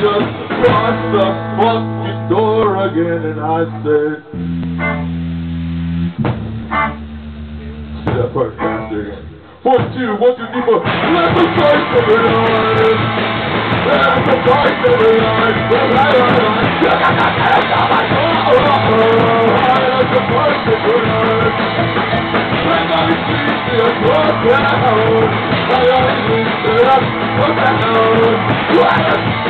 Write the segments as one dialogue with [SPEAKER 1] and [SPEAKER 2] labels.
[SPEAKER 1] just crossed the fucking door again, and I said, that part faster again. One, two, one, two, three, four. Let the voice of the Lord. Let the voice of the Lord. Let the voice of the. Let set up, put down.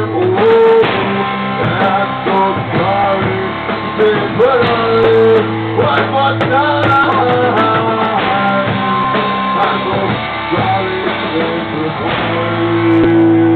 [SPEAKER 1] One more time. I'm so sorry, Savior Lord.